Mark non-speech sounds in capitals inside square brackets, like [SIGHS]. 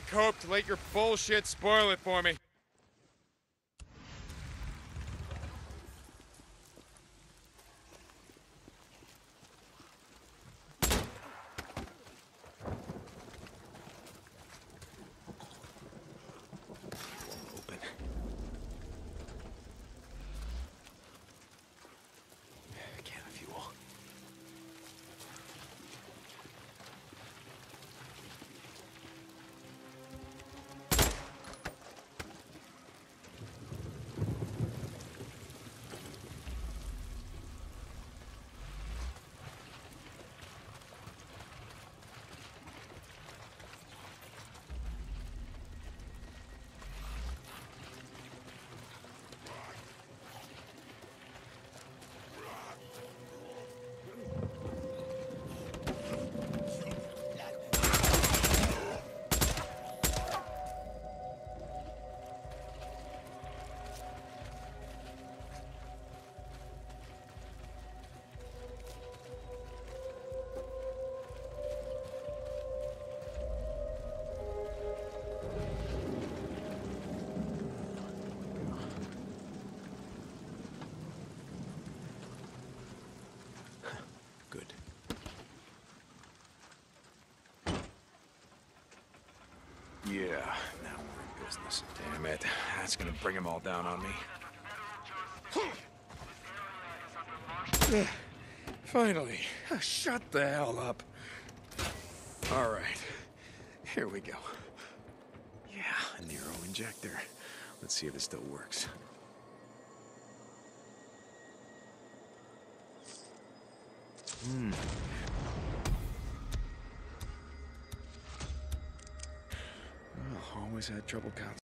coped. Let your bullshit spoil it for me. Yeah, now we're in business. Damn it. That's gonna bring them all down on me. [SIGHS] Finally. [SIGHS] Shut the hell up. All right. Here we go. Yeah, a Nero injector. Let's see if it still works. Hmm. Always had trouble concentrating.